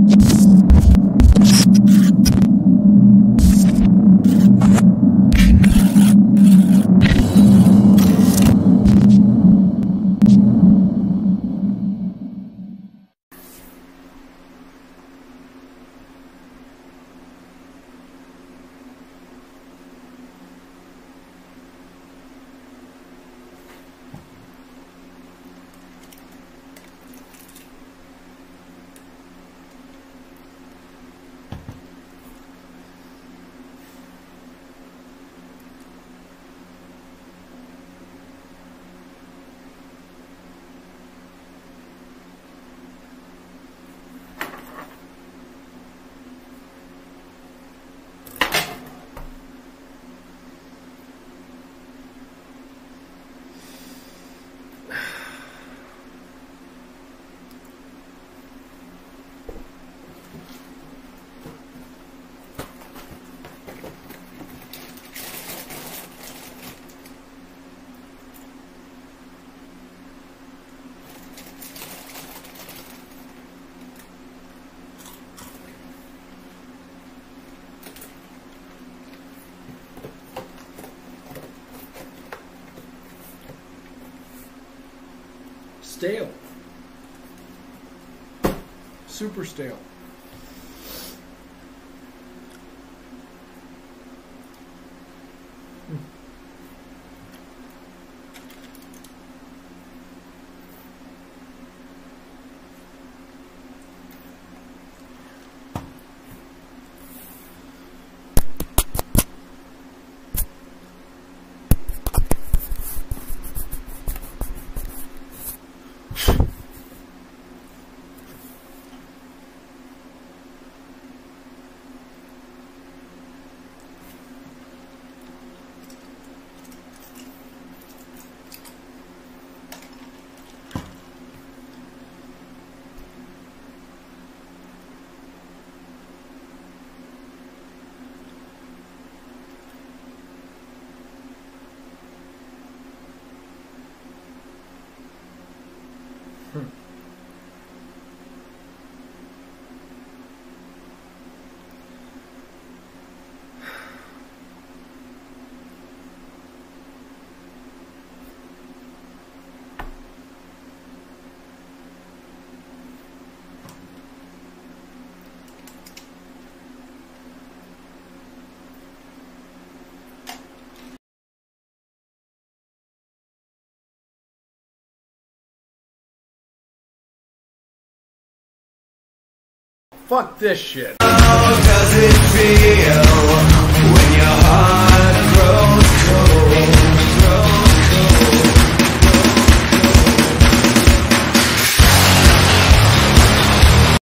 you Stale. Super stale. Hmm. Fuck this shit. Feel